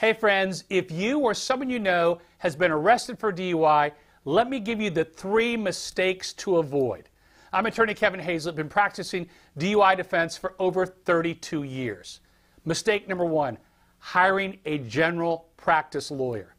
Hey, friends, if you or someone you know has been arrested for DUI, let me give you the three mistakes to avoid. I'm attorney Kevin Hayslett, been practicing DUI defense for over 32 years. Mistake number one hiring a general practice lawyer.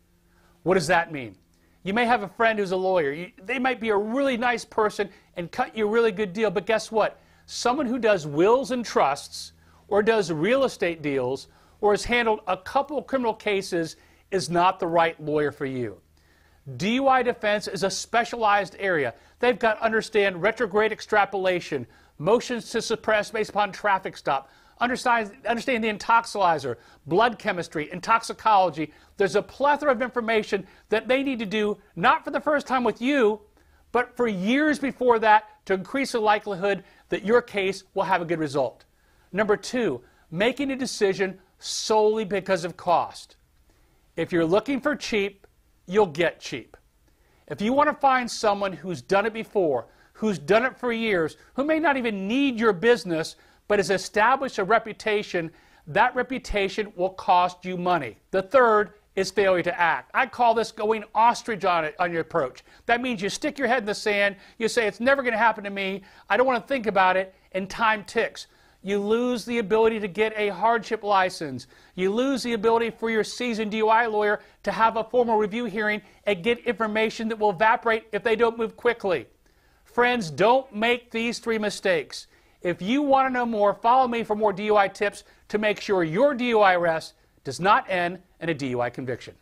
What does that mean? You may have a friend who's a lawyer. You, they might be a really nice person and cut you a really good deal, but guess what? Someone who does wills and trusts or does real estate deals or has handled a couple criminal cases is not the right lawyer for you. DUI defense is a specialized area. They've got to understand retrograde extrapolation, motions to suppress based upon traffic stop, understand, understand the Intoxilyzer, blood chemistry, intoxicology. There's a plethora of information that they need to do, not for the first time with you, but for years before that to increase the likelihood that your case will have a good result. Number two, making a decision solely because of cost. If you're looking for cheap, you'll get cheap. If you want to find someone who's done it before, who's done it for years, who may not even need your business, but has established a reputation, that reputation will cost you money. The third is failure to act. I call this going ostrich on it on your approach. That means you stick your head in the sand, you say it's never going to happen to me, I don't want to think about it, and time ticks you lose the ability to get a hardship license. You lose the ability for your seasoned DUI lawyer to have a formal review hearing and get information that will evaporate if they don't move quickly. Friends, don't make these three mistakes. If you want to know more, follow me for more DUI tips to make sure your DUI arrest does not end in a DUI conviction.